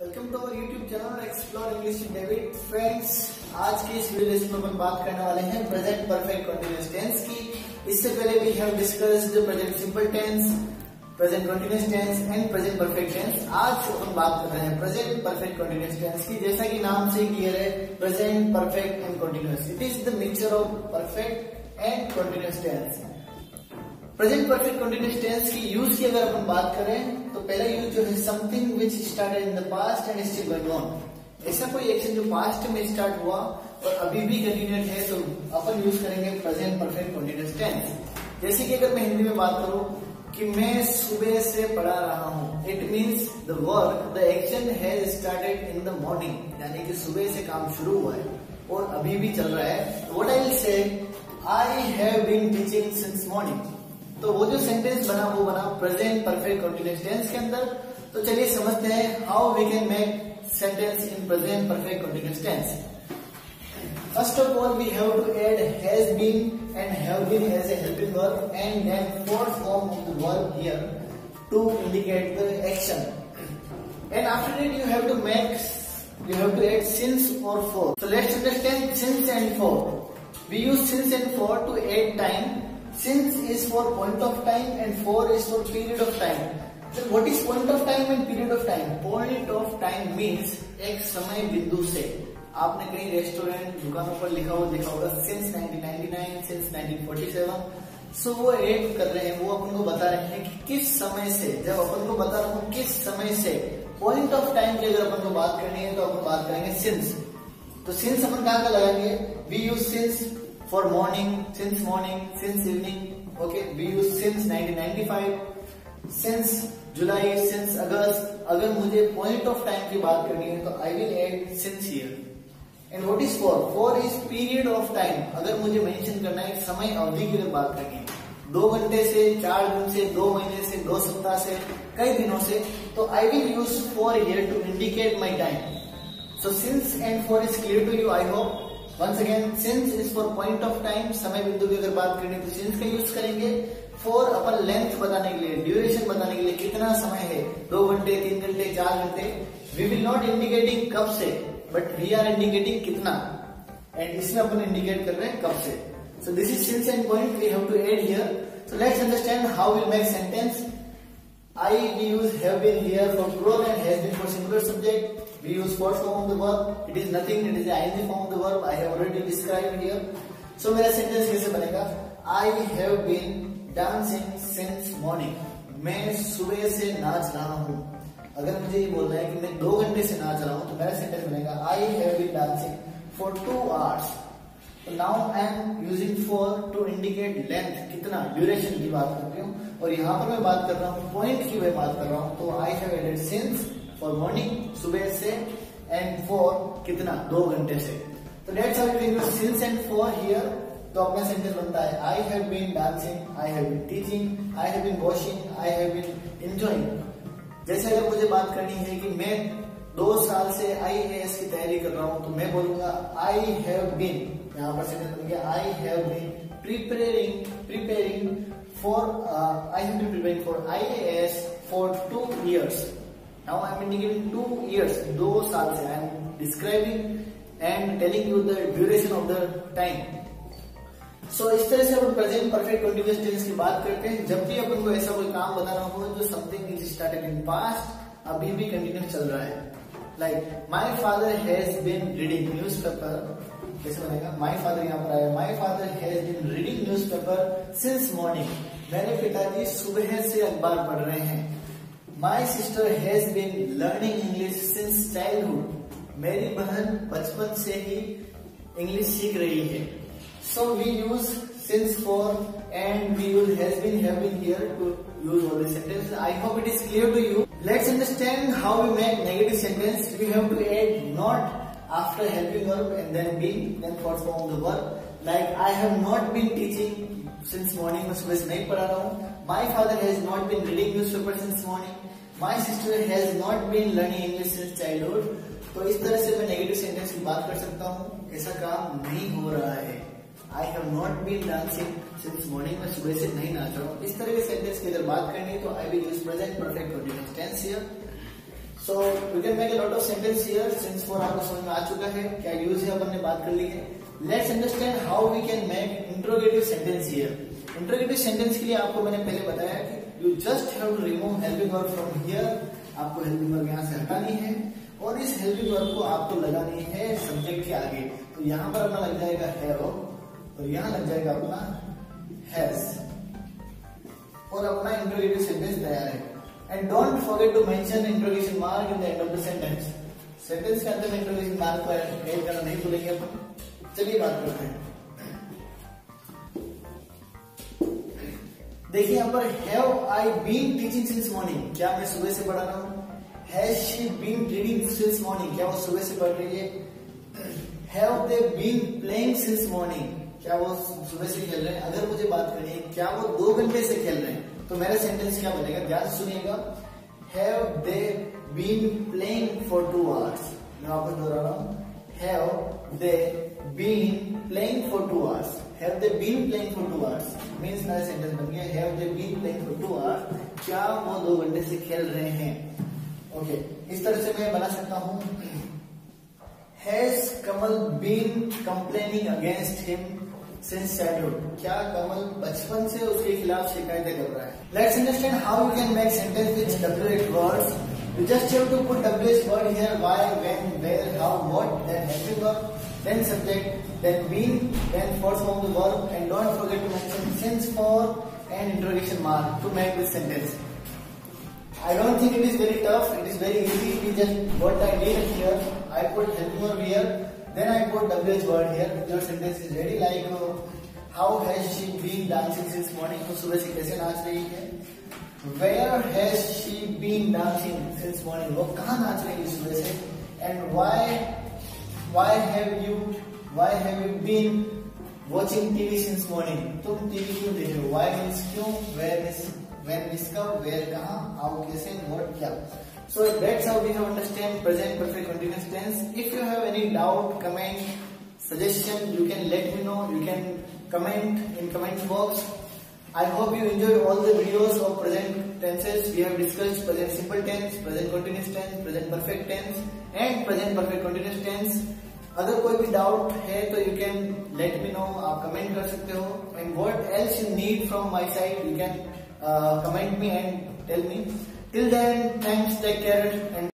Welcome to our YouTube channel explore English David friends आज की इस वीडियो में अपन बात करने वाले हैं प्रेजेंट परफेक्ट कंटिन्यूअस टेंस की। इससे पहले we have discussed present simple tense present continuous tense and present perfect tense आज अपन बात कर रहे हैं प्रेजेंट परफेक्ट कंटिन्यूअस टेंस की, जैसा कि नाम से क्लियर है present perfect and continuous it is the mixture of perfect and continuous tense present perfect continuous tense की यूज़ की अगर अपन बात करें तो पहला यूज़ जो है something which started in the past and still going on ऐसा कोई एक्शन जो पास्ट में स्टार्ट हुआ और अभी भी कंटिन्यूट है तो अपन यूज़ करेंगे प्रेजेंट परफेक्ट कंटिन्यूस टेंस जैसे कि अगर मैं हिंदी में बात करूँ कि मैं सुबह से पढ़ा रहा हूँ it means the work the action has started in the morning यानी कि सुबह से काम शुरू हुआ है और अभी भी चल रहा है. What I will say I have been teaching since morning तो वो जो सेंटेंस बना, वो बना प्रेजेंट परफेक्ट कंटिन्यूस टेंस के अंदर। तो चलिए समझते हैं how we can make sentence in present perfect continuous tense first of all we have to add has been and have been as a helping verb and then fourth form of the verb here to indicate the action and after that you have to make you have to add since or for. So let's understand since and for. We use since and for to add time. Since is for point of time and for is for period of time. So what is point of time and period of time? Point of time means एक समय बिंदु से आपने कहीं restaurant दुकानों पर लिखा हुआ देखा होगा सिंस 1999 सिंस 1947 सो वो एड कर रहे हैं, वो अपन को बता रहे हैं कि किस समय से, जब अपन को बता रहा हूँ किस समय से पॉइंट ऑफ़ टाइम की अगर अपन को बात करनी है तो अपन बात करेंगे सिंस तो सिंस अपन कहाँ का लगाएँगे we use since for morning, since morning, since evening. Okay, we use since 1995, since July, since August. अगर मुझे point of time की बात करनी है तो I will add since here. And what is for? For is period of time. अगर मुझे mention करना है समय अवधि के लिए बात है दो घंटे से चार दिन से दो महीने से दो सप्ताह से कई दिनों से तो I will use for here to indicate my time so since and for is clear to you I hope once again since is for point of time समय बिंदु की अगर बात करें तो सिंस का यूज़ करेंगे फॉर अपन लेंथ बताने के लिए ड्यूरेशन बताने के लिए कितना समय है? दो घंटे, तीन घंटे, चार घंटे? वी विल नॉट इंडिकेटिंग कब से बट वी आर इंडिकेटिंग कितना। एंड इसमें अपन इंडिकेट कर रहे हैं कब से। So this is since and point we have to add here so let's understand how will make sentence I we use have been here for plural and has been for singular subject. We use first form of the verb. It is nothing. It is the ing form of the verb. I have already described here. So मेरा sentence कैसे बनेगा? I have been dancing since morning. मैं सुबह से नाच रहा हूँ अगर मुझे ये बोलना है कि मैं दो घंटे से नाच रहा हूँ तो मेरा सेंटेंस बनेगा I have been dancing for two hours now I am using for to indicate length कितना ड्यूरेशन की बात कर रही हूँ। और यहाँ पर मैं बात कर रहा हूँ पॉइंट की मैं बात कर रहा हूँ। तो I have added since for morning सुबह से एंड फॉर कितना? दो घंटे से। तो that's you since and for here तो अपना सेंटेंस बनता है I have been dancing I have been teaching I have been washing I have been enjoying जैसे अगर मुझे बात करनी है कि मैं दो साल से IAS की तैयारी कर रहा हूँ तो मैं बोलूँगा आई हैव बीन यहाँ पर सेंटेंस बन गया I have been preparing preparing for I have been preparing for IAS for two years now I am indicating two years दो साल से I am describing and telling you the duration of the time so इस तरह से अपन present perfect continuous tense की बात करते हैं। जब भी अपन को ऐसा कोई काम बताना हो, जो something is started in past अभी भी कंटिन्यूस चल रहा है। Like my father has been reading newspaper कैसे बनेगा माई फादर यहाँ पर आया my father has been reading newspaper since morning मेरे पिताजी सुबह से अखबार पढ़ रहे हैं my sister has been learning English since childhood मेरी बहन बचपन से ही इंग्लिश सीख रही है so we use since for and we use has been have been here to all the sentences. I hope it is clear to you. Let's understand how we make negative sentence. We have to add not after helping verb and then being then first form the verb like I have not been teaching since morning मैं सुबह नहीं पढ़ा रहा हूँ my father has not been reading newspaper since morning my sister has not been learning English since childhood तो इस तरह से मैं नेगेटिव सेंटेंस की बात कर सकता हूँ ऐसा काम नहीं हो रहा है I have not been dancing since morning में सुबह से नहीं नाच रहा हूँ इस तरह के सेंटेंस की अगर बात करनी है तो I will use present perfect continuous tense here so we can make lot of sentence here since for आपको समझ में आ चुका है। क्या यूज़ है? अपन ने बात कर ली है। Let's understand how we can make interrogative sentence here interrogative sentence के लिए आपको मैंने पहले बताया कि you just have to remove helping verb from here आपको हेल्पिंग वर्ब यहाँ से हटानी है और इस हेल्पिंग वर्ब को आपको लगानी है सब्जेक्ट के आगे। तो यहाँ पर अपना लग जाएगा हैव और यहाँ लग जाएगा अपना हैज़ और अपना इंट्रोगेटिव सेंटेंस तैयार है। And don't forget to mention interrogation mark in the end of the sentence sentence के अंदर इंट्रोगेशन मार्क को ऐड करना नहीं भूलेंगे अपन। चलिए बात करते हैं। देखिए, यहाँ पर have I been teaching since morning क्या मैं सुबह से पढ़ा रहा हूँ? Has she been reading since morning क्या वो सुबह से पढ़ रही है? Have they been playing since morning क्या वो सुबह से खेल रहे हैं? अगर मुझे बात करनी है, क्या वो दो घंटे से खेल रहे हैं? तो मेरा सेंटेंस क्या बनेगा? ध्यान से सुनिएगा। Have they been playing for two hours मैं वापस दोहरा रहा हूँ। Have they been playing for two hours have they been playing for two hours means मेरा सेंटेंस बन गया have they been playing for two hours क्या वो दो घंटे से खेल रहे हैं? Okay okay. इस तरह से मैं बना सकता हूँ। Has Kamal been complaining against him since childhood क्या कमल बचपन से उसके खिलाफ शिकायतें कर रहा है let's understand how you can make sentence which W H word you just have to put W H word here why when where how what then helping verb then subject then been then force from the verb and don't forget to mention for and introduction mark to make this sentence I don't think it is very tough. It is very easy. We just what I did here. I put helping verb here. Then I put WH word here. Your sentence is ready. Like uh, how has she been dancing since morning? तो सुबह से कैसे नाच रही है? Where has she been dancing since morning? वो कहाँ नाच रही है सुबह से? And why why have you why have you been watching TV since morning? तुम टीवी क्यों देख रहे हो? Why means क्यों? Where means when means कब? Where कहाँ? How कैसे? What क्या? So that's how we have understand present perfect continuous tense. If you have any doubt, comment, suggestion, you can let me know. You can comment in comment box. I hope you enjoyed all the videos of present tenses. We have discussed present simple tense, present continuous tense, present perfect tense and present perfect continuous tense. अगर कोई भी doubt है तो you can let me know आप comment कर सकते हो and what else you need from my side you can comment me and tell me till then thanks take care and